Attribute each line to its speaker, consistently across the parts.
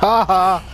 Speaker 1: Ha ha!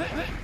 Speaker 2: 诶诶